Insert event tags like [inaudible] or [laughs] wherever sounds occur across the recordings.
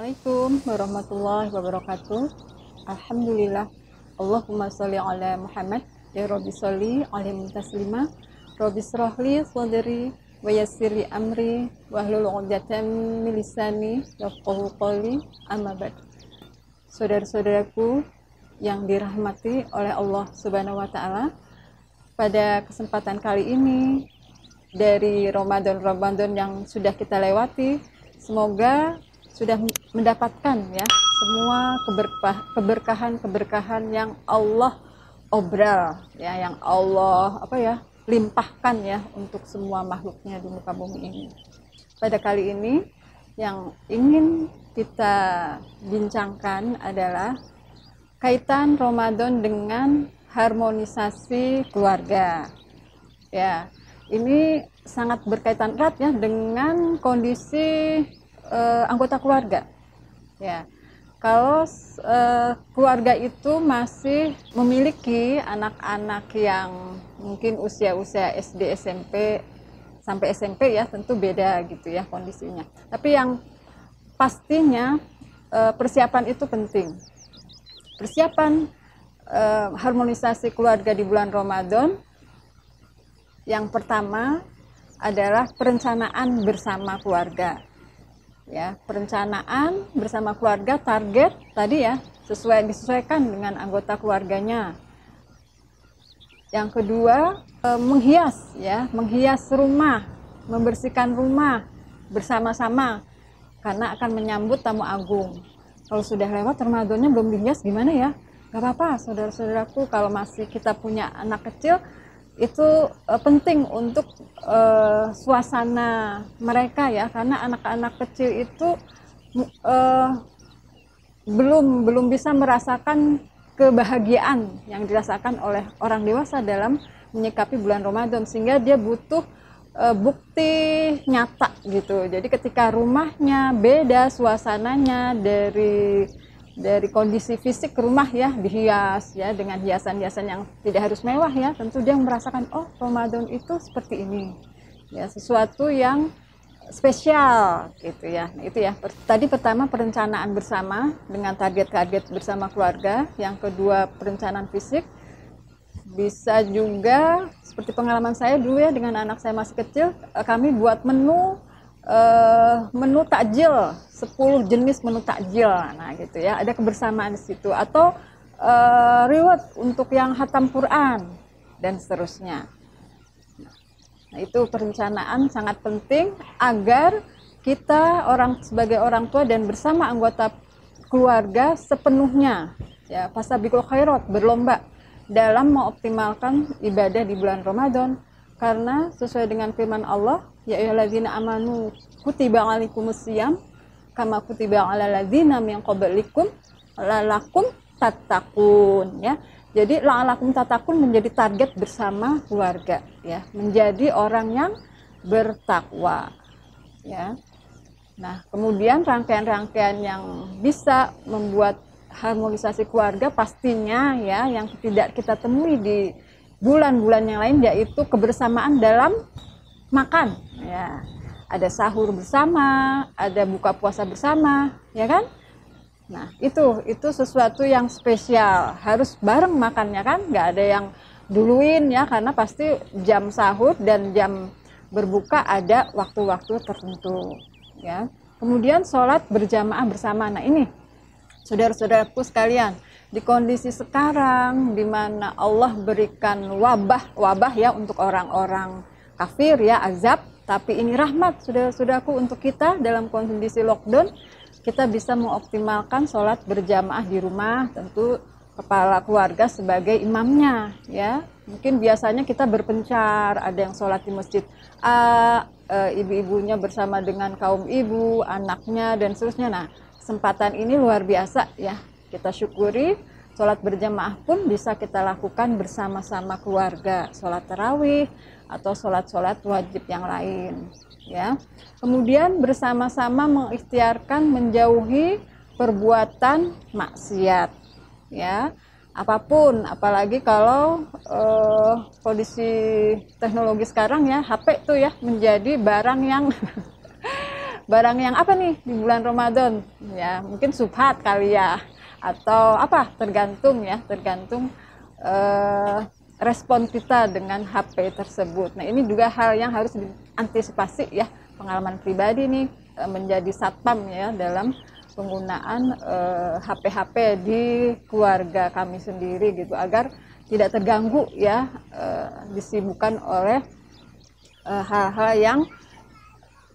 Assalamualaikum warahmatullahi wabarakatuh. Alhamdulillah. Allahumma sholli ala Muhammad. Ya Rabbi sholli alaihi taslima. Rabbi srahli sadri wa yassirli amri wa hlul 'uqdatam min lisani yafqahu qawli. Amma ba'd. Saudara-saudaraku yang dirahmati oleh Allah Subhanahu wa taala, pada kesempatan kali ini dari Ramadan-Ramadan yang sudah kita lewati, semoga sudah mendapatkan ya semua keberkah keberkahan-keberkahan yang Allah obral ya yang Allah apa ya limpahkan ya untuk semua makhluknya di muka bumi ini. Pada kali ini yang ingin kita bincangkan adalah kaitan Ramadan dengan harmonisasi keluarga. Ya, ini sangat berkaitan erat ya dengan kondisi uh, anggota keluarga. Ya, kalau uh, keluarga itu masih memiliki anak-anak yang mungkin usia-usia SD, SMP sampai SMP ya tentu beda gitu ya kondisinya. Tapi yang pastinya uh, persiapan itu penting. Persiapan uh, harmonisasi keluarga di bulan Ramadan yang pertama adalah perencanaan bersama keluarga ya perencanaan bersama keluarga target tadi ya sesuai disesuaikan dengan anggota keluarganya. Yang kedua eh, menghias ya menghias rumah membersihkan rumah bersama-sama karena akan menyambut tamu agung. Kalau sudah lewat Ramadannya belum dihias gimana ya? Gak apa-apa saudara-saudaraku kalau masih kita punya anak kecil itu uh, penting untuk uh, suasana mereka ya karena anak-anak kecil itu uh, belum belum bisa merasakan kebahagiaan yang dirasakan oleh orang dewasa dalam menyikapi bulan Ramadan sehingga dia butuh uh, bukti nyata gitu. Jadi ketika rumahnya beda suasananya dari dari kondisi fisik rumah ya dihias ya dengan hiasan-hiasan yang tidak harus mewah ya. Tentu dia merasakan oh Ramadan itu seperti ini. Ya sesuatu yang spesial gitu ya. Nah, itu ya. Tadi pertama perencanaan bersama dengan target-target bersama keluarga. Yang kedua perencanaan fisik. Bisa juga seperti pengalaman saya dulu ya dengan anak saya masih kecil eh, kami buat menu uh, menu takjil 10 jenis menu takjil. Nah gitu ya. Ada kebersamaan di situ. Atau uh, reward untuk yang hatam Quran dan seterusnya. Nah itu perencanaan sangat penting agar kita orang sebagai orang tua dan bersama anggota keluarga sepenuhnya ya pasabikul khairat berlomba dalam mengoptimalkan ibadah di bulan Ramadan karena sesuai dengan firman Allah ya ayyuhalladzina amanu kutiba alaikumusiyam kama kutiba ala ladzina min qablikum lalakum tatakun ya. Jadi lalakum tatakun menjadi target bersama keluarga ya, menjadi orang yang bertakwa ya. Nah, kemudian rangkaian-rangkaian yang bisa membuat harmonisasi keluarga pastinya ya yang tidak kita temui di bulan-bulan yang lain yaitu kebersamaan dalam makan ya ada sahur bersama, ada buka puasa bersama, ya kan? Nah, itu itu sesuatu yang spesial. Harus bareng makannya kan? Nggak ada yang duluin ya, karena pasti jam sahur dan jam berbuka ada waktu-waktu tertentu, ya. Kemudian sholat berjamaah bersama. Nah ini, saudara-saudaraku sekalian, di kondisi sekarang di mana Allah berikan wabah, wabah ya untuk orang-orang kafir ya, azab, tapi ini rahmat saudara-saudaraku untuk kita dalam kondisi lockdown. Kita bisa mengoptimalkan sholat berjamaah di rumah tentu kepala keluarga sebagai imamnya ya. Mungkin biasanya kita berpencar ada yang sholat di masjid A e, ibu-ibunya bersama dengan kaum ibu anaknya dan seterusnya. Nah kesempatan ini luar biasa ya kita syukuri sholat berjamaah pun bisa kita lakukan bersama-sama keluarga. Sholat tarawih atau sholat-sholat wajib yang lain ya. Kemudian bersama-sama mengikhtiarkan menjauhi perbuatan maksiat ya. Apa pun apalagi kalau uh, kondisi teknologi sekarang ya HP itu ya menjadi barang yang [laughs] barang yang apa nih di bulan Ramadan? Ya mungkin subhat kali ya atau apa tergantung ya tergantung uh, respon kita dengan HP tersebut. Nah ini juga hal yang harus diantisipasi ya pengalaman pribadi nih uh, menjadi satpam ya dalam penggunaan HP-HP uh, di keluarga kami sendiri gitu agar tidak terganggu ya uh, disibukkan oleh hal-hal uh, yang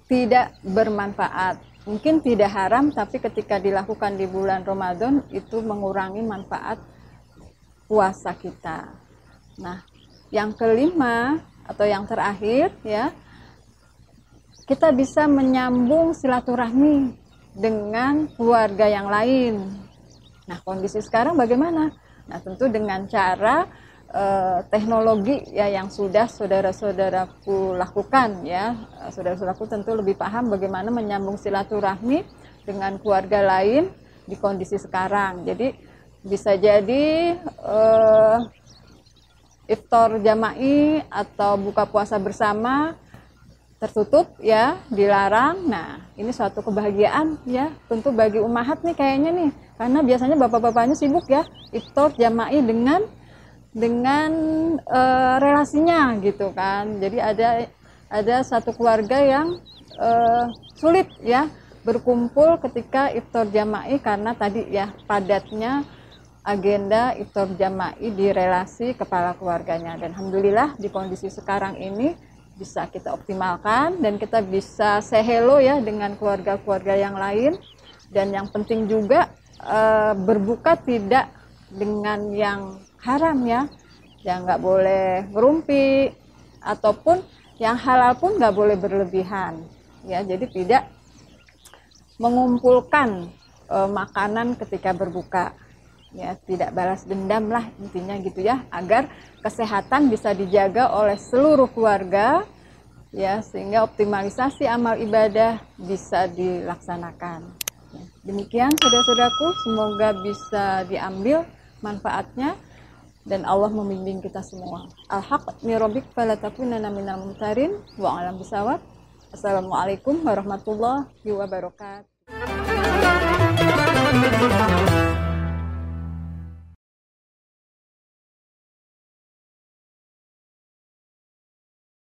tidak bermanfaat. Mungkin tidak haram, tapi ketika dilakukan di bulan Ramadan itu mengurangi manfaat puasa kita. Nah, yang kelima atau yang terakhir ya, kita bisa menyambung silaturahmi dengan keluarga yang lain. Nah, kondisi sekarang bagaimana? Nah, tentu dengan cara Eh, teknologi ya yang sudah saudara-saudaraku lakukan ya. Saudara-saudaraku tentu lebih paham bagaimana menyambung silaturahmi dengan keluarga lain di kondisi sekarang. Jadi bisa jadi uh, iftar jama'i atau buka puasa bersama tertutup ya dilarang. Nah ini suatu kebahagiaan ya tentu bagi umahat nih kayaknya nih. Karena biasanya bapak-bapaknya sibuk ya iftar jama'i dengan dengan uh, relasinya gitu kan. Jadi ada ada satu keluarga yang uh, sulit ya berkumpul ketika iftar jama'i karena tadi ya padatnya agenda iftar jama'i di relasi kepala keluarganya. Dan alhamdulillah di kondisi sekarang ini bisa kita optimalkan dan kita bisa say hello ya dengan keluarga-keluarga yang lain. Dan yang penting juga uh, berbuka tidak dengan yang haram ya. Yang nggak boleh ngerumpi ataupun yang halal pun nggak boleh berlebihan. Ya jadi tidak mengumpulkan e, makanan ketika berbuka. Ya tidak balas dendam lah intinya gitu ya agar kesehatan bisa dijaga oleh seluruh keluarga ya sehingga optimalisasi amal ibadah bisa dilaksanakan. Demikian saudara-saudaraku semoga bisa diambil manfaatnya dan Allah membimbing kita semua. Al-haq mirobik falatakunana minal mumtarin wa alam bisawab. Assalamualaikum warahmatullahi wabarakatuh.